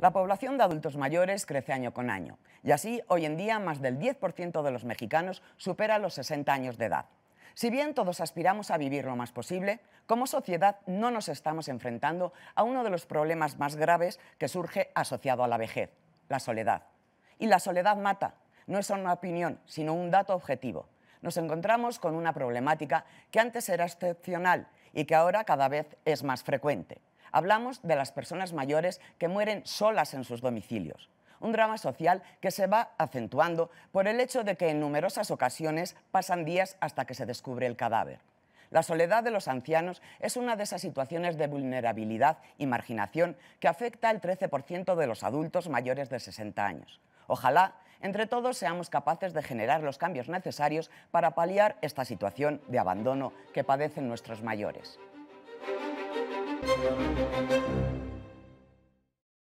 La población de adultos mayores crece año con año y así hoy en día más del 10% de los mexicanos supera los 60 años de edad. Si bien todos aspiramos a vivir lo más posible, como sociedad no nos estamos enfrentando a uno de los problemas más graves que surge asociado a la vejez, la soledad. Y la soledad mata, no es una opinión, sino un dato objetivo. Nos encontramos con una problemática que antes era excepcional y que ahora cada vez es más frecuente. Hablamos de las personas mayores que mueren solas en sus domicilios. Un drama social que se va acentuando por el hecho de que en numerosas ocasiones pasan días hasta que se descubre el cadáver. La soledad de los ancianos es una de esas situaciones de vulnerabilidad y marginación que afecta al 13% de los adultos mayores de 60 años. Ojalá, entre todos, seamos capaces de generar los cambios necesarios para paliar esta situación de abandono que padecen nuestros mayores. Música